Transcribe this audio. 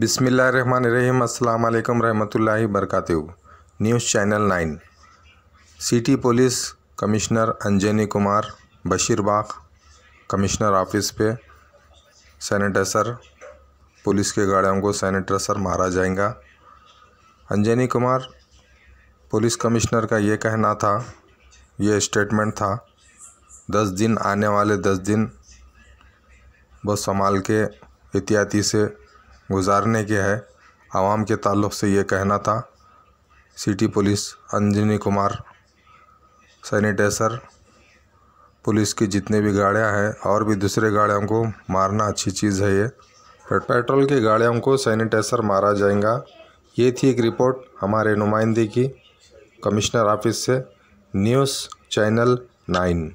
बिसमीम अल्लाम रहमतुल्लाहि बरकातहू। News channel nine. City police commissioner Anjani Kumar Basheerbagh commissioner office पे सैनिटाइज़र पुलिस के गाड़ियों को सैनिटाइज़र मारा जाएगा। अंजनी कुमार, पुलिस कमिश्नर का ये कहना था, ये स्टेटमेंट था, दस दिन आने वाले दस दिन बहुत संभाल के एहतियाती से गुजारने के है। आवाम के ताल्लुक़ से ये कहना था, city police Anjani Kumar sanitizer police की जितने भी गाड़ियाँ हैं और भी दूसरे गाड़ियों को मारना अच्छी चीज़ है ये। पेट्रोल की गाड़ियों को सैनिटाइज़र मारा जाएगा। ये थी एक रिपोर्ट हमारे नुमाइंदे की, कमिश्नर ऑफ़िस से, न्यूज़ चैनल नाइन।